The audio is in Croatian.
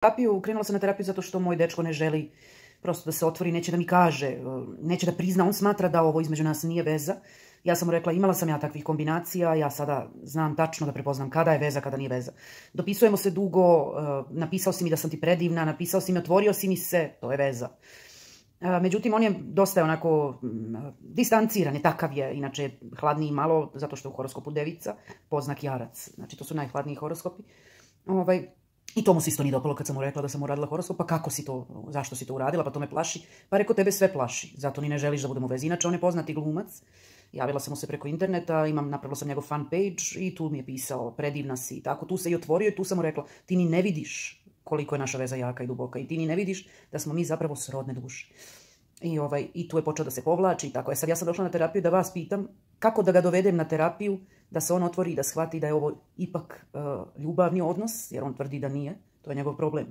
terapiju, krenula sam na terapiju zato što moj dečko ne želi prosto da se otvori, neće da mi kaže, e, neće da prizna, on smatra da ovo između nas nije veza. Ja sam mu rekla, imala sam ja takvih kombinacija, ja sada znam tačno da prepoznam kada je veza, kada nije veza. Dopisujemo se dugo, e, napisao si mi da sam ti predivna, napisao si mi, otvorio si mi se, to je veza. E, međutim, on je dosta onako distanciran, je takav je, inače hladniji malo, zato što je u horoskopu devica, poznak jarac. Znači, to su najhladniji horoskopi. Ovaj, i to mu se isto nije dopalo kad sam mu rekla da sam uradila horoskop, pa kako si to, zašto si to uradila, pa to me plaši. Pa rekao, tebe sve plaši, zato ni ne želiš da budemo vezi. Inače, on je poznati glumac, javila sam mu se preko interneta, imam, napravila sam njegov fan page i tu mi je pisao, predivna si i tako. Tu se i otvorio i tu sam mu rekla, ti ni ne vidiš koliko je naša veza jaka i duboka i ti ni ne vidiš da smo mi zapravo srodne duše. I, ovaj, I tu je počeo da se povlači i tako. E sad ja sam došla na terapiju da vas pitam kako da ga dovedem na terapiju, da se on otvori i da shvati da je ovo ipak uh, ljubavni odnos, jer on tvrdi da nije. To je njegov problem.